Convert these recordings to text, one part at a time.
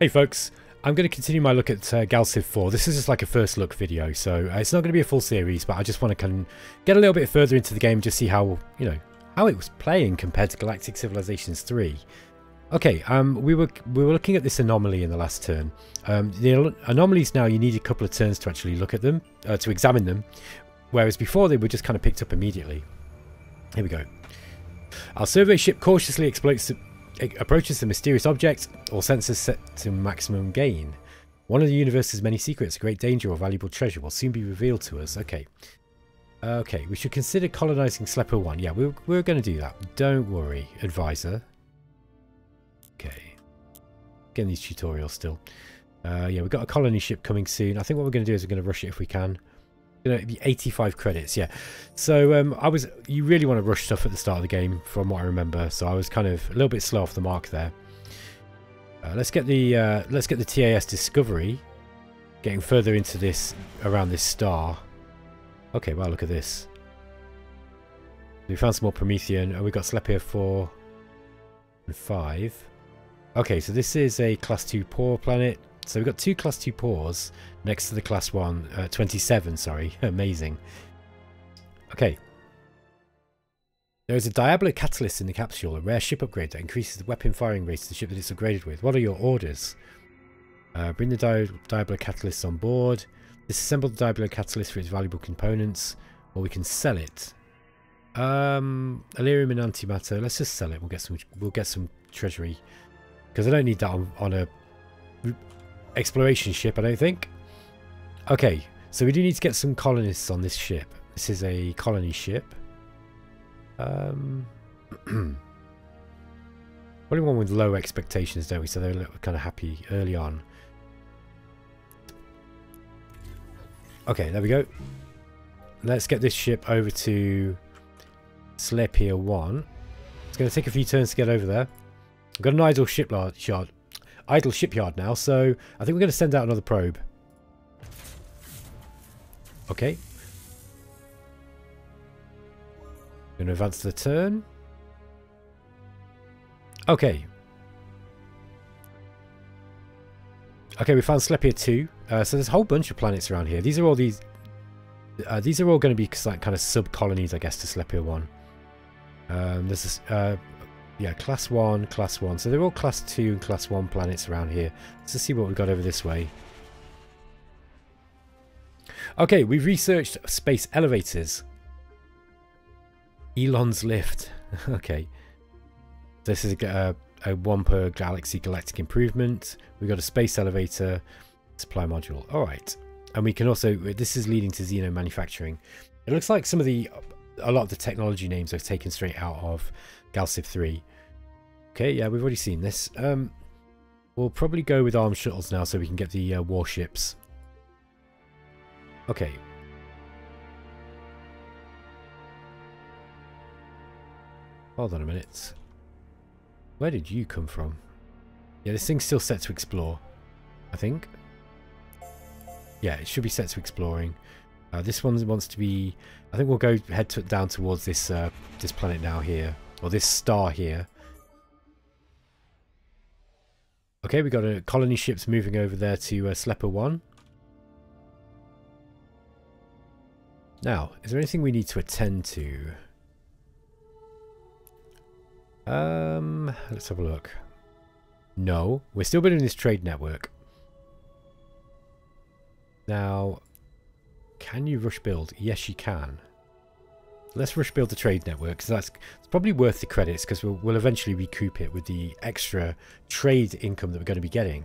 Hey folks, I'm going to continue my look at uh, Galciv 4. This is just like a first look video, so uh, it's not going to be a full series, but I just want to kind of get a little bit further into the game, just see how, you know, how it was playing compared to Galactic Civilizations 3. Okay, um, we were we were looking at this anomaly in the last turn. Um, the anomalies now, you need a couple of turns to actually look at them, uh, to examine them, whereas before they were just kind of picked up immediately. Here we go. Our survey ship cautiously exploits approaches the mysterious object, or sensors set to maximum gain. One of the universe's many secrets, a great danger or valuable treasure, will soon be revealed to us. Okay. Okay, we should consider colonizing Slepo 1. Yeah, we're, we're going to do that. Don't worry, advisor. Okay. Getting these tutorials still. Uh, yeah, we've got a colony ship coming soon. I think what we're going to do is we're going to rush it if we can you know, 85 credits, yeah. So um, I was, you really want to rush stuff at the start of the game, from what I remember. So I was kind of a little bit slow off the mark there. Uh, let's get the uh, let's get the TAS Discovery, getting further into this around this star. Okay, well look at this. We found some more Promethion, and we got Slepia four and five. Okay, so this is a class two poor planet. So we've got two class 2 pores next to the class 1, uh, 27, sorry. Amazing. Okay. There is a Diablo Catalyst in the capsule, a rare ship upgrade that increases the weapon firing rate of the ship that it's upgraded with. What are your orders? Uh, bring the Di Diablo Catalyst on board. Disassemble the Diablo Catalyst for its valuable components, or we can sell it. Um, Elerium and antimatter. Let's just sell it. We'll get some. We'll get some treasury because I don't need that on, on a exploration ship, I don't think. Okay, so we do need to get some colonists on this ship. This is a colony ship. Um, probably one with low expectations, don't we? So they're kind of happy early on. Okay, there we go. Let's get this ship over to Slepia 1. It's going to take a few turns to get over there. I've got an idle shipyard, idle shipyard now, so I think we're going to send out another probe. Okay. Going to advance the turn. Okay. Okay, we found Slepia 2. Uh, so there's a whole bunch of planets around here. These are all these... Uh, these are all going to be like kind of sub-colonies, I guess, to Slepia 1. Um, this, uh, yeah, class 1, class 1. So they're all class 2 and class 1 planets around here. Let's see what we've got over this way. Okay, we've researched space elevators. Elon's lift. okay. This is a, uh, a, one per galaxy galactic improvement. We've got a space elevator supply module. All right. And we can also, this is leading to Xeno manufacturing. It looks like some of the, a lot of the technology names are taken straight out of Galciv 3. Okay, yeah, we've already seen this. Um, we'll probably go with armed shuttles now so we can get the uh, warships. Okay. Hold on a minute. Where did you come from? Yeah, this thing's still set to explore, I think. Yeah, it should be set to exploring. Uh, this one wants to be... I think we'll go head to, down towards this uh, this planet now here. Or this star here. Okay, we got a colony ships moving over there to uh, Slepa 1. Now, is there anything we need to attend to? Um, let's have a look. No, we're still building this trade network. Now, can you rush build? Yes, you can. Let's rush build the trade network because that's it's probably worth the credits because we'll, we'll eventually recoup it with the extra trade income that we're going to be getting.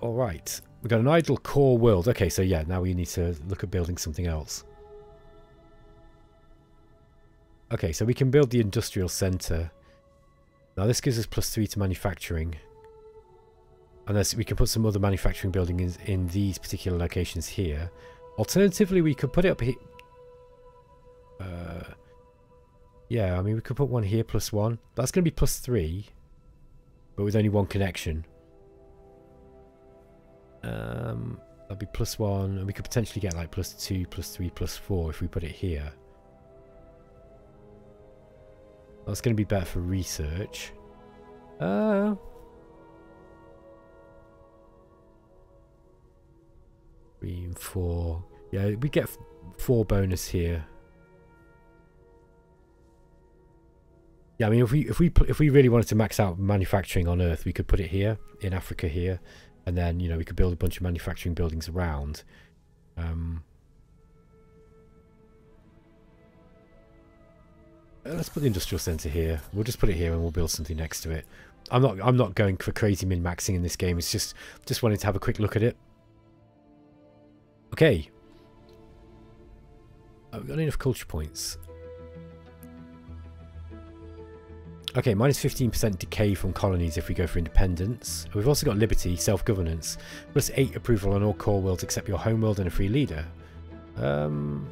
All right, we've got an idle core world. Okay, so yeah, now we need to look at building something else. Okay, so we can build the industrial center. Now this gives us plus three to manufacturing. Unless we can put some other manufacturing buildings in, in these particular locations here. Alternatively, we could put it up here, uh, yeah, I mean, we could put one here plus one. That's going to be plus three, but with only one connection. Um, that'd be plus one, and we could potentially get like plus two, plus three, plus four if we put it here. That's going to be better for research. Uh, three and four. Yeah, we get four bonus here. Yeah, I mean, if we if we if we really wanted to max out manufacturing on Earth, we could put it here in Africa here, and then you know we could build a bunch of manufacturing buildings around. Um, uh, let's put the industrial centre here. We'll just put it here, and we'll build something next to it. I'm not I'm not going for crazy min maxing in this game. It's just just wanted to have a quick look at it. Okay. Oh, we've got enough culture points. Okay, minus 15% decay from colonies if we go for independence. We've also got liberty, self-governance. Plus 8 approval on all core worlds except your home world and a free leader. Um,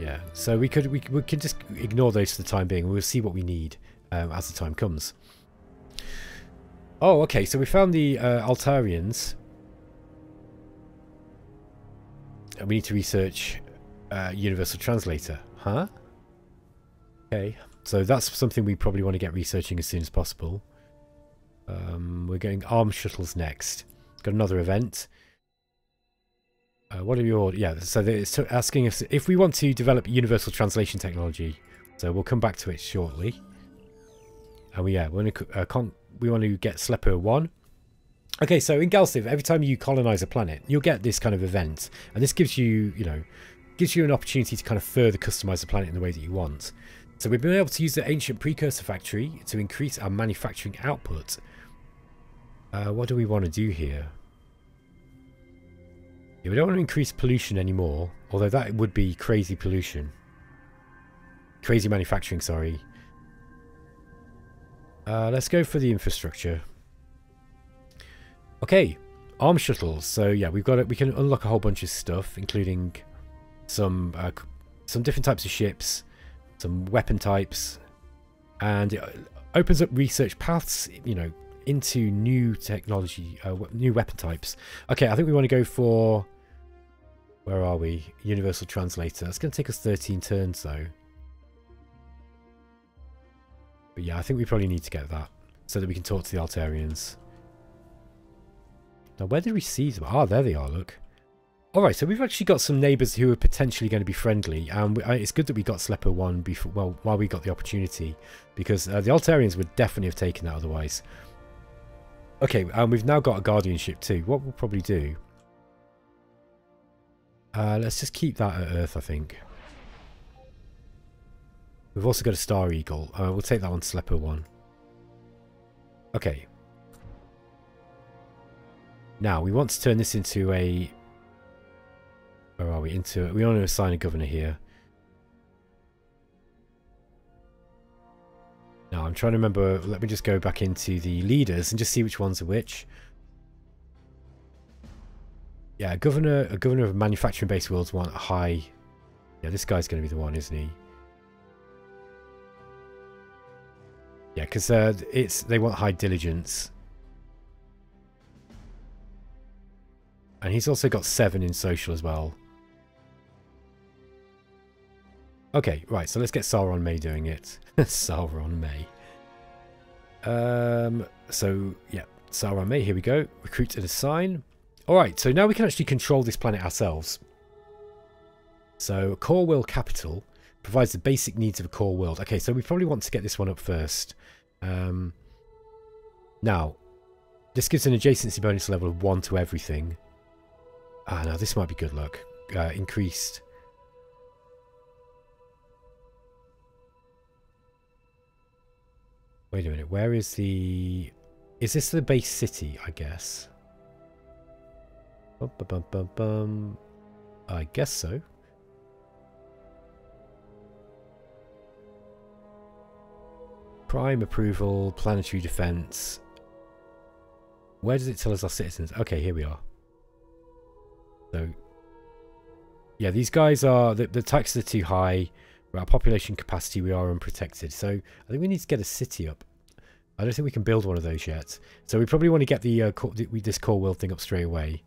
yeah, so we could we, we can just ignore those for the time being. We'll see what we need um, as the time comes. Oh, okay, so we found the uh, Altarians. We need to research uh, Universal Translator. Huh? Okay, so that's something we probably want to get researching as soon as possible. Um, we're going arm shuttles next. Got another event. Uh, what are your... Yeah, so it's asking us if we want to develop universal translation technology. So we'll come back to it shortly. And we, yeah, we want to, uh, we want to get Slepo 1. Okay, so in Galciv, every time you colonize a planet, you'll get this kind of event. And this gives you, you know, gives you an opportunity to kind of further customize the planet in the way that you want. So we've been able to use the ancient precursor factory to increase our manufacturing output. Uh, what do we want to do here? Yeah, we don't want to increase pollution anymore, although that would be crazy pollution. Crazy manufacturing, sorry. Uh, let's go for the infrastructure. Okay, arm shuttles. So yeah, we've got it. We can unlock a whole bunch of stuff, including some uh, some different types of ships, some weapon types, and it opens up research paths, you know, into new technology, uh, new weapon types. Okay, I think we want to go for, where are we? Universal Translator. It's going to take us 13 turns though. But yeah, I think we probably need to get that so that we can talk to the Altarians. Now, where do we see them? Ah, there they are, look. Alright, so we've actually got some neighbours who are potentially going to be friendly, and uh, it's good that we got Slepo 1 before, well, while we got the opportunity, because uh, the Altarians would definitely have taken that otherwise. Okay, and um, we've now got a Guardianship too. What we'll probably do... Uh, let's just keep that at Earth, I think. We've also got a Star Eagle. Uh, we'll take that one, Slepo 1. Okay. Now, we want to turn this into a where are we? Into it. We want to assign a governor here. Now, I'm trying to remember. Let me just go back into the leaders and just see which ones are which. Yeah, a governor, a governor of manufacturing-based worlds want high. Yeah, this guy's going to be the one, isn't he? Yeah, because uh, it's they want high diligence. And he's also got seven in social as well. Okay, right, so let's get Sauron May doing it. Sauron May. Um, so, yeah, Sauron May, here we go. Recruit and assign. Alright, so now we can actually control this planet ourselves. So, Core World Capital provides the basic needs of a core world. Okay, so we probably want to get this one up first. Um, now, this gives an adjacency bonus level of 1 to everything. Ah, now this might be good luck. Uh, increased Wait a minute, where is the... Is this the base city, I guess? Bum, bum, bum, bum, I guess so. Prime approval, planetary defense. Where does it tell us our citizens? Okay, here we are. So, yeah, these guys are, the, the taxes are too high. Our population capacity, we are unprotected. So I think we need to get a city up. I don't think we can build one of those yet. So we probably want to get the, uh, this core world thing up straight away.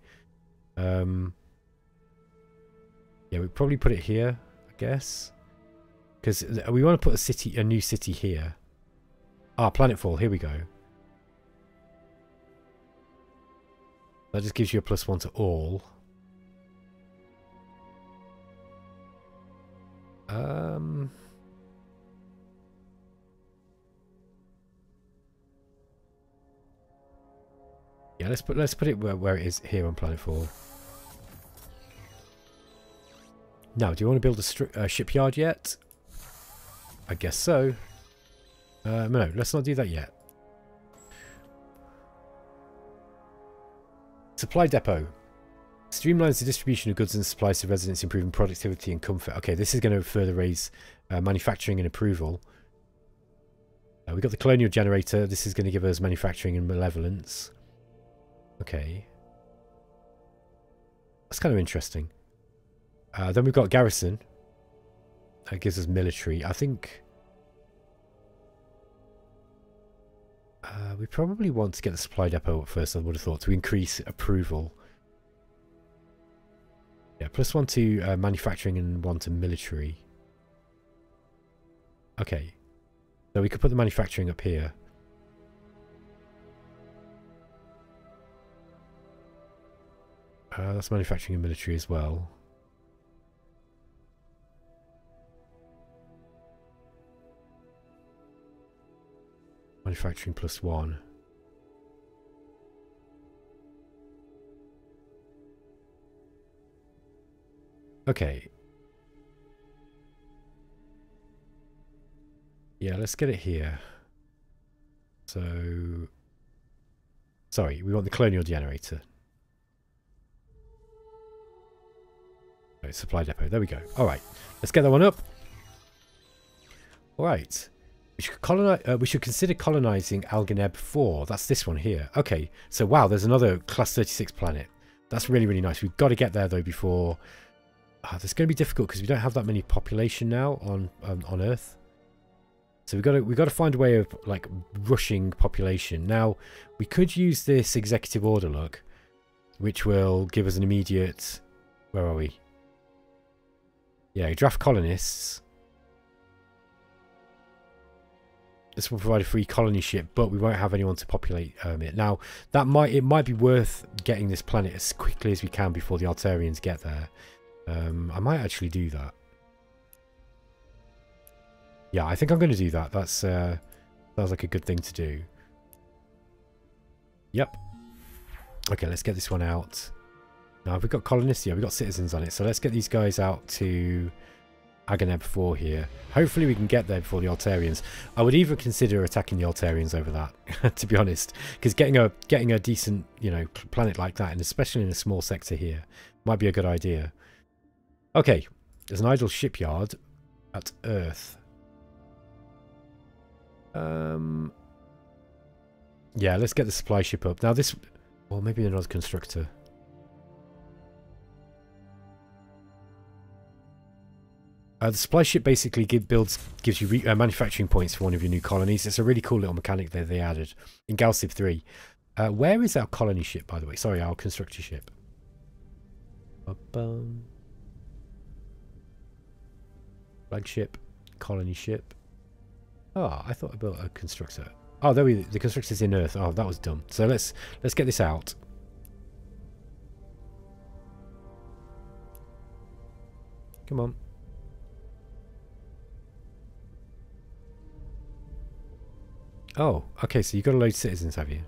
Um, yeah, we probably put it here, I guess. Because we want to put a city, a new city here. Ah, Planetfall, here we go. That just gives you a plus one to all. Um... Yeah, let's put let's put it where, where it is here on Planet 4. Now, do you want to build a uh, shipyard yet? I guess so. Uh, no, let's not do that yet. Supply depot. Streamlines the distribution of goods and supplies to residents, improving productivity and comfort. Okay, this is going to further raise uh, manufacturing and approval. Uh, we've got the colonial generator. This is going to give us manufacturing and malevolence. Okay. That's kind of interesting. Uh, then we've got garrison. That gives us military. I think... Uh, we probably want to get the supply depot up first, I would have thought, to increase approval. Yeah, plus one to uh, manufacturing and one to military. Okay. So we could put the manufacturing up here. Uh, that's manufacturing and military as well. Manufacturing plus one. Okay. Yeah, let's get it here. So... Sorry, we want the colonial generator. supply depot. There we go. All right, let's get that one up. All right. We should, colonize, uh, we should consider colonizing Alganeb 4. That's this one here. Okay, so wow, there's another Class 36 planet. That's really, really nice. We've got to get there, though, before... Uh, that's going to be difficult because we don't have that many population now on um, on Earth. So we've got to we've got to find a way of like rushing population. Now we could use this executive order look, which will give us an immediate. Where are we? Yeah, draft colonists. This will provide a free colony ship, but we won't have anyone to populate um, it. Now, that might it might be worth getting this planet as quickly as we can before the Altarians get there. Um, I might actually do that. Yeah, I think I'm going to do that. That's uh, sounds like a good thing to do. Yep. Okay, let's get this one out. Now, we've got colonists, here. we've got citizens on it. So let's get these guys out to Aganeb 4 here. Hopefully we can get there before the Altarians. I would even consider attacking the Altarians over that, to be honest. Because getting a getting a decent, you know, planet like that, and especially in a small sector here, might be a good idea. Okay, there's an idle shipyard at Earth. Um, yeah, let's get the supply ship up. Now this, well, maybe another constructor. Uh, the supply ship basically give, builds gives you re, uh, manufacturing points for one of your new colonies. It's a really cool little mechanic that they added in Galciv 3. Uh, where is our colony ship, by the way? Sorry, our constructor ship. Ba-bum. Flagship, colony ship. Oh, I thought I built a constructor. Oh, there we the constructor's in Earth. Oh, that was dumb. So let's let's get this out. Come on. Oh, okay, so you've got a load of citizens, have you?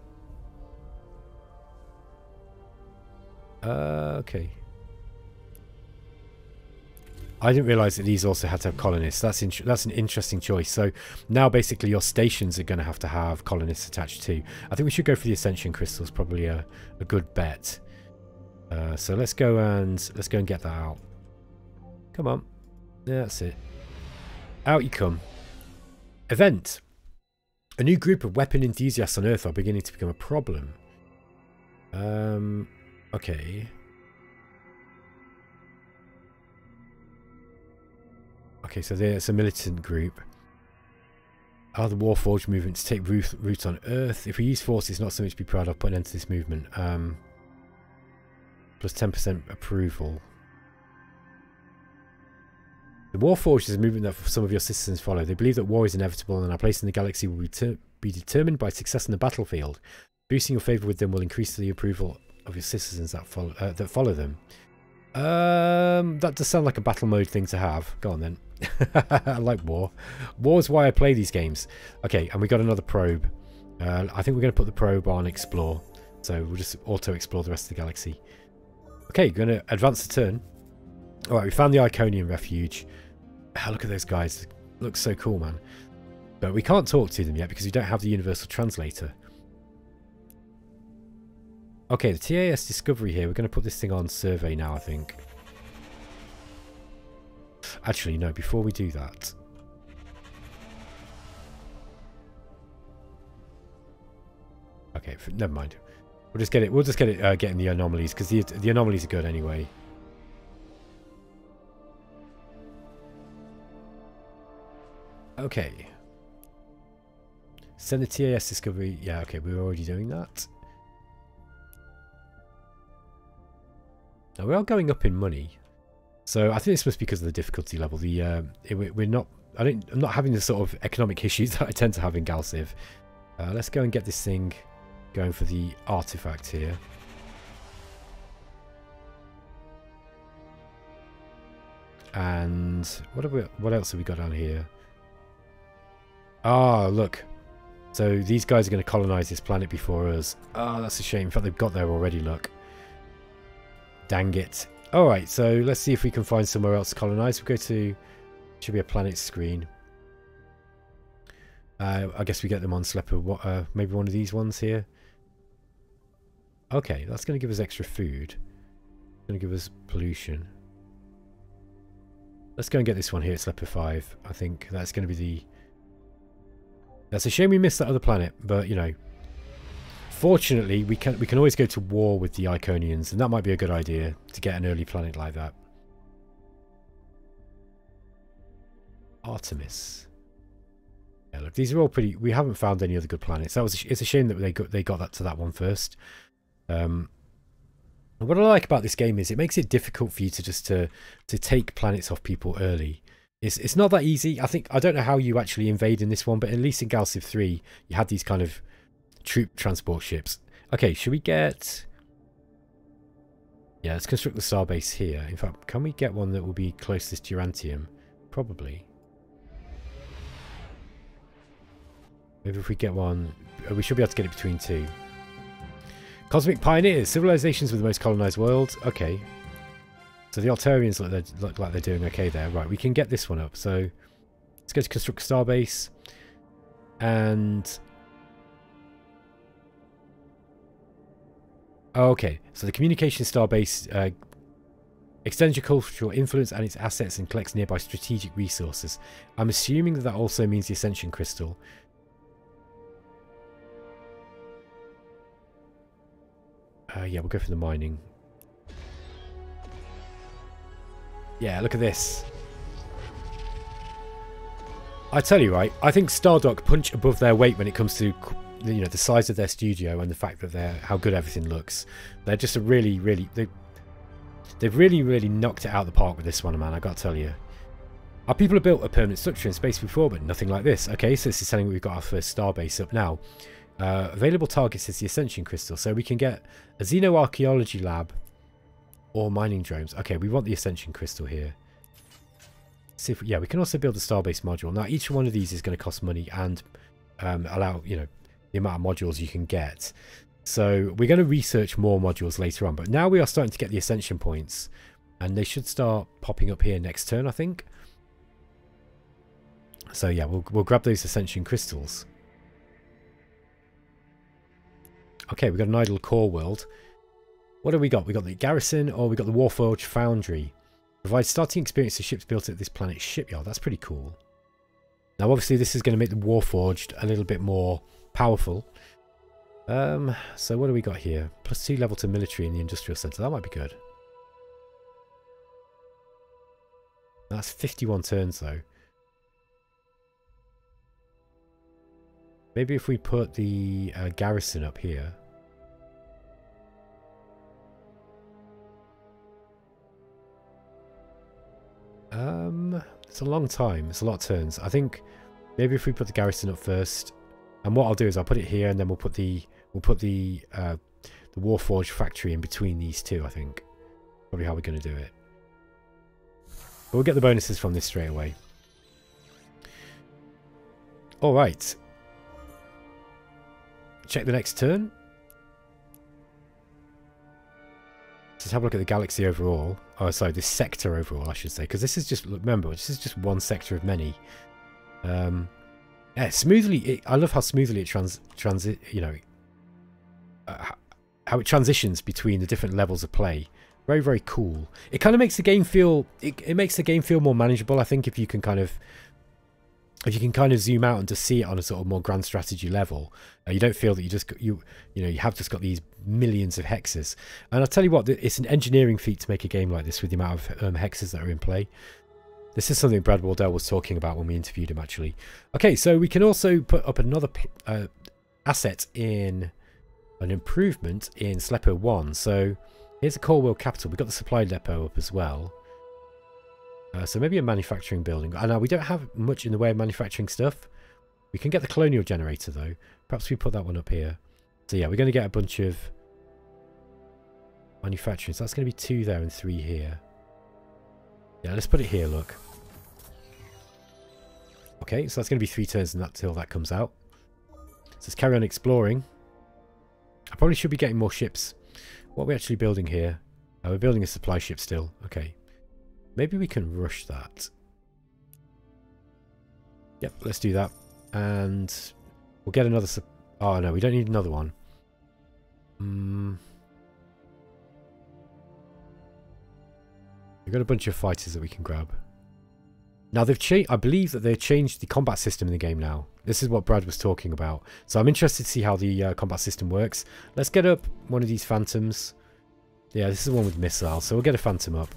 Uh, okay. I didn't realise that these also had to have colonists. That's that's an interesting choice. So now basically your stations are going to have to have colonists attached too. I think we should go for the Ascension Crystals. Probably a, a good bet. Uh, so let's go and let's go and get that out. Come on. Yeah, that's it. Out you come. Event. A new group of weapon enthusiasts on Earth are beginning to become a problem. Um, okay. Okay, so there's a militant group. Are the Warforged movement to take root, root on Earth? If we use force, it's not something to be proud of. Put an end to this movement. Um, plus 10% approval. The Warforged is a movement that some of your citizens follow. They believe that war is inevitable and our place in the galaxy will be, be determined by success in the battlefield. Boosting your favour with them will increase the approval of your citizens that follow uh, that follow them. Um, that does sound like a battle mode thing to have. Go on then. I like war. War is why I play these games. Okay, and we got another probe. Uh, I think we're going to put the probe on explore. So we'll just auto-explore the rest of the galaxy. Okay, going to advance the turn. Alright, we found the Iconian refuge. Oh, look at those guys. Looks so cool, man. But we can't talk to them yet because we don't have the universal translator. Okay, the TAS Discovery here. We're going to put this thing on survey now, I think. Actually, no, before we do that... Okay, never mind. We'll just get it. We'll just get it. Uh, getting the anomalies because the the anomalies are good anyway. Okay. Send the TAS discovery. Yeah. Okay, we were already doing that. Now we are going up in money, so I think this must be because of the difficulty level. The uh, it, we're not. I don't. I'm not having the sort of economic issues that I tend to have in Galciv. Uh, let's go and get this thing going for the artifact here. And what have we, what else have we got down here? Ah, oh, look. So these guys are going to colonize this planet before us. Ah, oh, that's a shame. In fact, they've got there already, look. Dang it. Alright, so let's see if we can find somewhere else to colonize. We'll go to... Should be a planet screen. Uh, I guess we get them on Slepper. Uh, maybe one of these ones here. Okay, that's going to give us extra food. Going to give us pollution. Let's go and get this one here. It's Leper 5. I think that's going to be the... That's a shame we missed that other planet, but, you know... Fortunately, we can we can always go to war with the Iconians, and that might be a good idea to get an early planet like that. Artemis. Yeah, look, these are all pretty... We haven't found any other good planets. That was a, it's a shame that they got they got that to that one first. Um, what I like about this game is it makes it difficult for you to just to to take planets off people early. It's it's not that easy. I think I don't know how you actually invade in this one, but at least in Galciv 3, you had these kind of troop transport ships. Okay, should we get Yeah, let's construct the star base here. In fact, can we get one that will be closest to Urantium? Probably. Maybe if we get one, uh, we should be able to get it between two. Cosmic Pioneers, civilizations with the most colonized world. Okay. So the Altarians look, look like they're doing okay there. Right, we can get this one up. So let's go to construct starbase. And... okay, so the communication starbase uh, extends your cultural influence and its assets and collects nearby strategic resources. I'm assuming that that also means the Ascension Crystal. Uh, yeah, we'll go for the mining. Yeah, look at this. I tell you, right, I think Stardock punch above their weight when it comes to you know the size of their studio and the fact that they're how good everything looks. They're just a really, really they they've really, really knocked it out of the park with this one, man. I got to tell you. Our people have built a permanent structure in space before, but nothing like this. Okay, so this is telling we've got our first star base up now. Uh, available targets is the Ascension Crystal, so we can get a Xenoarchaeology Lab or mining drones. Okay, we want the Ascension Crystal here. See if, yeah, we can also build a Starbase module. Now, each one of these is going to cost money and um, allow, you know, the amount of modules you can get. So we're going to research more modules later on, but now we are starting to get the Ascension points, and they should start popping up here next turn, I think. So yeah, we'll, we'll grab those Ascension Crystals. Okay, we've got an idle core world. What have we got? We got the garrison or we got the Warforged Foundry. Provides starting experience to ships built at this planet's shipyard. That's pretty cool. Now obviously this is going to make the Warforged a little bit more powerful. Um, so what do we got here? Plus two level to military in the industrial centre. That might be good. That's 51 turns though. Maybe if we put the uh, garrison up here. Um, it's a long time. It's a lot of turns. I think maybe if we put the garrison up first, and what I'll do is I'll put it here, and then we'll put the we'll put the uh, the Warforged factory in between these two, I think. Probably how we're going to do it. But we'll get the bonuses from this straight away. Alright. Check the next turn. Let's have a look at the galaxy overall. Oh, sorry, this sector overall, I should say. Because this is just, remember, this is just one sector of many. Um, yeah, smoothly, it, I love how smoothly it trans, transit, you know, uh, how it transitions between the different levels of play. Very, very cool. It kind of makes the game feel, it, it makes the game feel more manageable, I think, if you can kind of if you can kind of zoom out and just see it on a sort of more grand strategy level, uh, you don't feel that you just you you know you have just got these millions of hexes. And I'll tell you what, it's an engineering feat to make a game like this with the amount of um, hexes that are in play. This is something Brad Wardell was talking about when we interviewed him, actually. Okay, so we can also put up another uh, asset in an improvement in Slepo 1. So here's a core world capital. We've got the supply depot up as well. Uh, so maybe a manufacturing building. I know we don't have much in the way of manufacturing stuff. We can get the colonial generator though. Perhaps we put that one up here. So yeah, we're going to get a bunch of manufacturing. So that's going to be two there and three here. Yeah, let's put it here, look. Okay, so that's going to be three turns until that comes out. So let's carry on exploring. I probably should be getting more ships. What are we actually building here? Oh, we're building a supply ship still. Okay. Maybe we can rush that. Yep, let's do that. And we'll get another... Oh, no, we don't need another one. Hmm. We've got a bunch of fighters that we can grab. Now they've changed. I believe that they've changed the combat system in the game now. This is what Brad was talking about. So I'm interested to see how the uh, combat system works. Let's get up one of these phantoms. Yeah, this is the one with missiles. So we'll get a phantom up.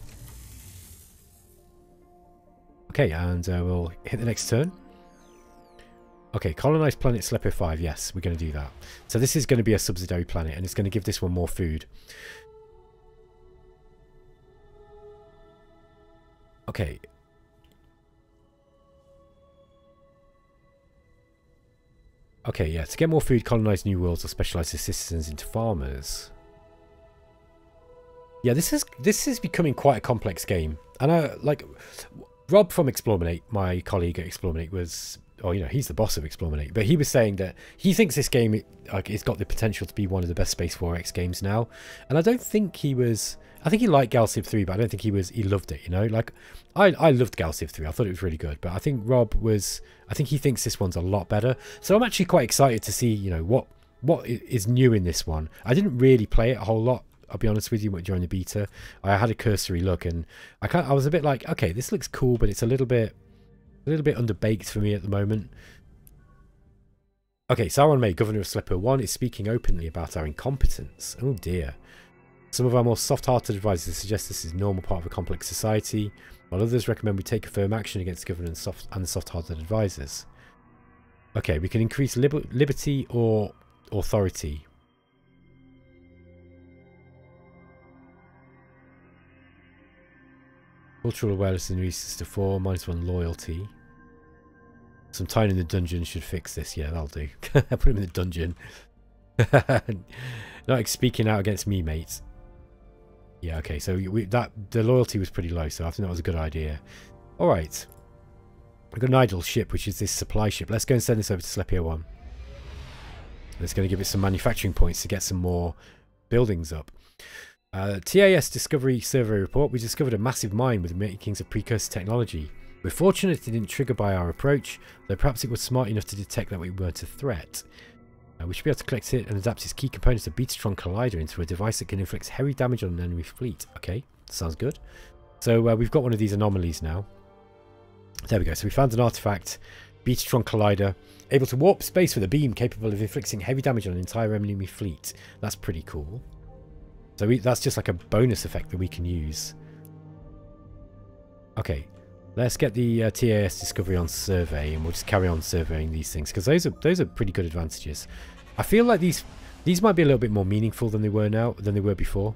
Okay, and uh, we'll hit the next turn. Okay, colonize planet Slepo 5. Yes, we're going to do that. So this is going to be a subsidiary planet, and it's going to give this one more food. Okay. Okay, yeah, to get more food, colonize new worlds or specialize the citizens into farmers. Yeah, this is this is becoming quite a complex game. And I like Rob from Explorminate, my colleague at Explorminate, was, oh, you know, he's the boss of Explorminate, but he was saying that he thinks this game, like, it's got the potential to be one of the best Space 4X games now. And I don't think he was, I think he liked Galciv 3, but I don't think he was, he loved it, you know? Like, I, I loved Galciv 3, I thought it was really good, but I think Rob was, I think he thinks this one's a lot better. So I'm actually quite excited to see, you know, what what is new in this one. I didn't really play it a whole lot I'll be honest with you, during the beta, I had a cursory look and I kind I was a bit like, okay, this looks cool, but it's a little bit a little bit underbaked for me at the moment. Okay, Sauron May, Governor of Slipper 1, is speaking openly about our incompetence. Oh dear. Some of our more soft-hearted advisors suggest this is a normal part of a complex society, while others recommend we take firm action against governor and, soft and soft-hearted advisors. Okay, we can increase liber liberty or authority. Cultural awareness increases to 4, minus 1 loyalty. Some time in the dungeon should fix this. Yeah, that'll do. Put him in the dungeon. Not like speaking out against me, mate. Yeah, okay, so we, that the loyalty was pretty low, so I think that was a good idea. Alright. We've got an idle ship, which is this supply ship. Let's go and send this over to Slepio 1. It's going to give it some manufacturing points to get some more buildings up. Uh, TAS Discovery Survey Report, we discovered a massive mine with makings of precursor technology. We're fortunate it didn't trigger by our approach, though perhaps it was smart enough to detect that we weren't a threat. Uh, we should be able to collect it and adapt its key components of Betatron Collider into a device that can inflict heavy damage on an enemy fleet. Okay, sounds good. So uh, we've got one of these anomalies now. There we go. So we found an artifact, Betatron Collider, able to warp space with a beam capable of inflicting heavy damage on an entire enemy fleet. That's pretty cool. So we, that's just like a bonus effect that we can use. Okay, let's get the uh, TAS discovery on survey, and we'll just carry on surveying these things because those are those are pretty good advantages. I feel like these these might be a little bit more meaningful than they were now than they were before.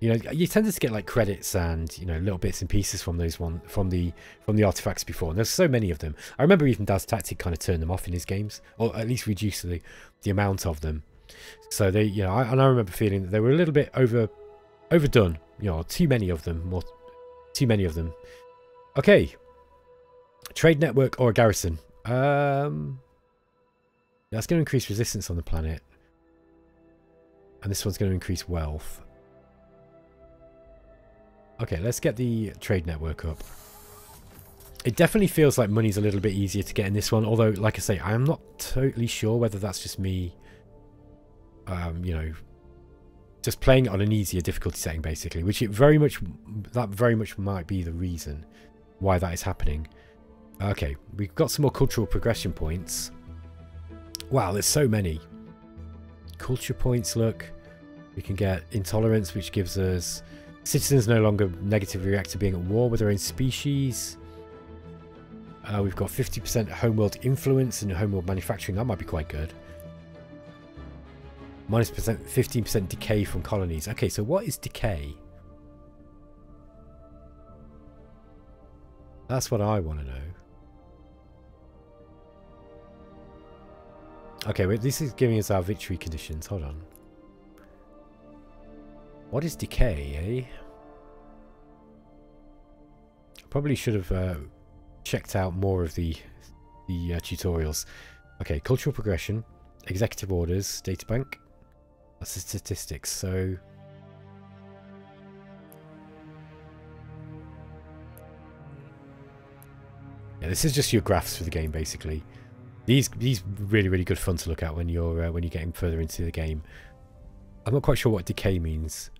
you know, you tended to get like credits and you know little bits and pieces from those one from the from the artifacts before. And there's so many of them. I remember even DasTactic kind of turned them off in his games, or at least reduced the the amount of them. So they, you know, I, and I remember feeling that they were a little bit over overdone. You know, too many of them, more, too many of them. Okay, trade network or a garrison. Um, that's going to increase resistance on the planet. And this one's going to increase wealth. Okay, let's get the trade network up. It definitely feels like money's a little bit easier to get in this one. Although, like I say, I am not totally sure whether that's just me, um, you know, just playing it on an easier difficulty setting, basically. Which it very much, that very much might be the reason why that is happening. Okay, we've got some more cultural progression points. Wow, there's so many. Culture points, look. We can get intolerance, which gives us... Citizens no longer negatively react to being at war with their own species. Uh, we've got 50% homeworld influence and homeworld manufacturing. That might be quite good. Minus percent, 15% decay from colonies. Okay, so what is decay? That's what I want to know. Okay, this is giving us our victory conditions. Hold on. What is decay, eh? Probably should have uh, checked out more of the the uh, tutorials. Okay, cultural progression, executive orders, data bank. Statistics. So yeah, this is just your graphs for the game, basically. These these really really good fun to look at when you're uh, when you're getting further into the game. I'm not quite sure what decay means.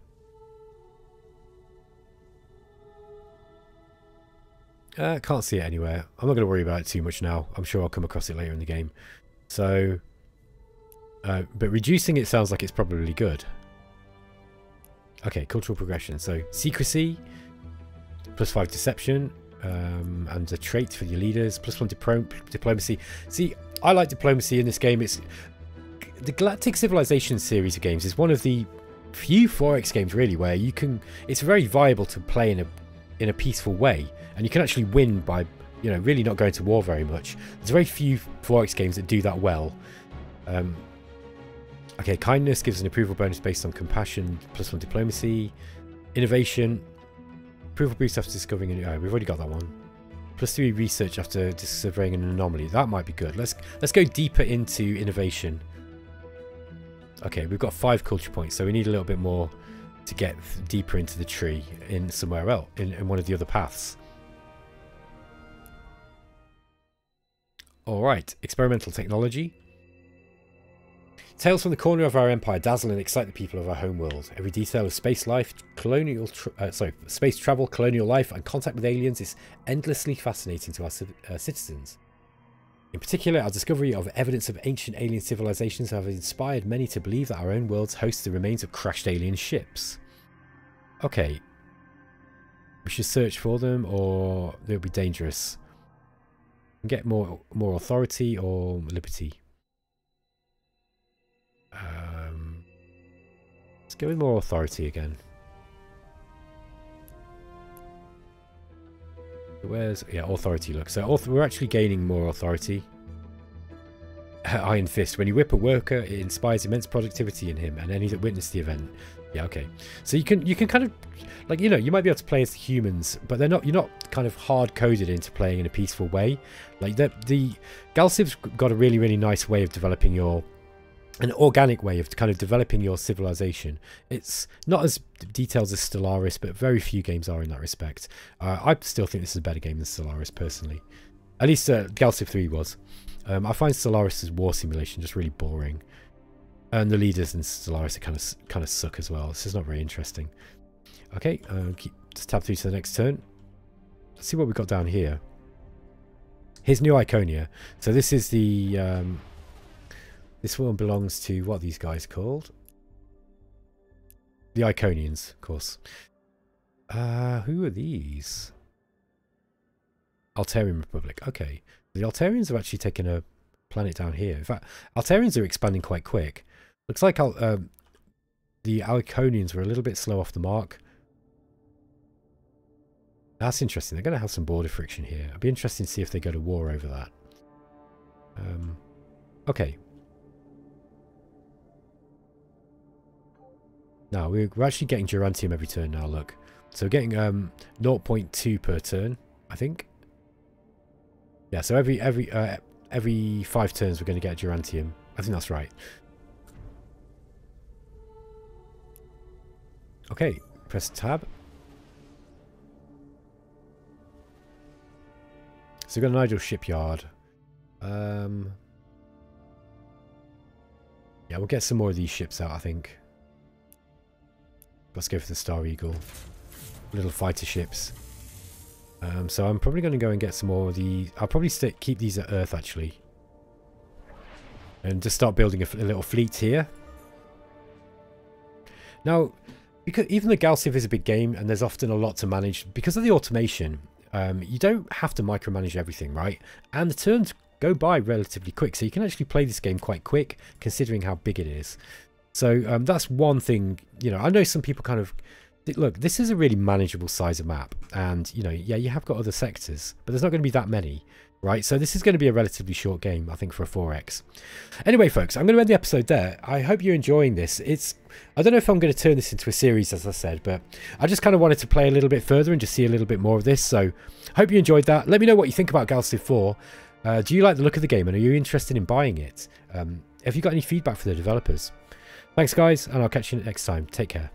Uh, can't see it anywhere. I'm not going to worry about it too much now. I'm sure I'll come across it later in the game. So, uh, but reducing it sounds like it's probably good. Okay, cultural progression. So secrecy, plus five deception, um, and a trait for your leaders, plus one diplomacy. See, I like diplomacy in this game. It's the Galactic Civilization series of games is one of the few 4X games really where you can. It's very viable to play in a in a peaceful way, and you can actually win by you know really not going to war very much. There's very few 4X games that do that well. Um, okay, kindness gives an approval bonus based on compassion, plus one diplomacy, innovation, approval boost after discovering. A, oh, we've already got that one. Plus three research after discovering an anomaly. That might be good. Let's let's go deeper into innovation. Okay, we've got five culture points, so we need a little bit more to get deeper into the tree in somewhere else, in, in one of the other paths. Alright, experimental technology. Tales from the corner of our empire dazzle and excite the people of our homeworld. Every detail of space life, colonial, uh, sorry, space travel, colonial life, and contact with aliens is endlessly fascinating to our uh, citizens. In particular, our discovery of evidence of ancient alien civilizations have inspired many to believe that our own worlds host the remains of crashed alien ships. Okay. We should search for them or they'll be dangerous. Get more more authority or liberty. Um, let's go with more authority again. Where's yeah authority? Look, so we're actually gaining more authority. Iron Fist. When you whip a worker, it inspires immense productivity in him and any that witness the event. Yeah, okay. So you can you can kind of like you know you might be able to play as humans, but they're not you're not kind of hard coded into playing in a peaceful way. Like the the Galciv's got a really really nice way of developing your an organic way of kind of developing your civilization. It's not as detailed as Stellaris, but very few games are in that respect. Uh, I still think this is a better game than Stellaris, personally. At least uh, Galciv 3 was. Um, I find Stellaris' war simulation just really boring. And the leaders in Stellaris are kind of kind of suck as well. This is not very interesting. Okay, uh, keep, just tab through to the next turn. Let's see what we've got down here. Here's New Iconia. So this is the um, this one belongs to what these guys called? The Iconians, of course. Uh, who are these? Altarian Republic. Okay. The Altarians have actually taken a planet down here. In fact, Altarians are expanding quite quick. Looks like um, the Aliconians were a little bit slow off the mark. That's interesting. They're going to have some border friction here. It'll be interesting to see if they go to war over that. Um, okay. Now, we're, actually getting Durantium every turn now, look. So getting um, 0.2 per turn, I think. Yeah, so every every uh, every five turns we're going to get Durantium. I think that's right. Okay, press tab. So we've got an idle shipyard. Um, yeah, we'll get some more of these ships out, I think. Let's go for the Star Eagle. Little fighter ships. Um, so I'm probably going to go and get some more of the... I'll probably stay, keep these at Earth, actually. And just start building a, a little fleet here. Now, because even the Galciv is a big game and there's often a lot to manage, because of the automation, um, you don't have to micromanage everything, right? And the turns go by relatively quick, so you can actually play this game quite quick, considering how big it is. So um, that's one thing, you know, I know some people kind of, look, this is a really manageable size of map. And, you know, yeah, you have got other sectors, but there's not going to be that many, right? So this is going to be a relatively short game, I think, for a 4X. Anyway, folks, I'm going to end the episode there. I hope you're enjoying this. It's, I don't know if I'm going to turn this into a series, as I said, but I just kind of wanted to play a little bit further and just see a little bit more of this. So hope you enjoyed that. Let me know what you think about GalCiv 4. Uh, do you like the look of the game and are you interested in buying it? Um, have you got any feedback for the developers? Thanks, guys, and I'll catch you next time. Take care.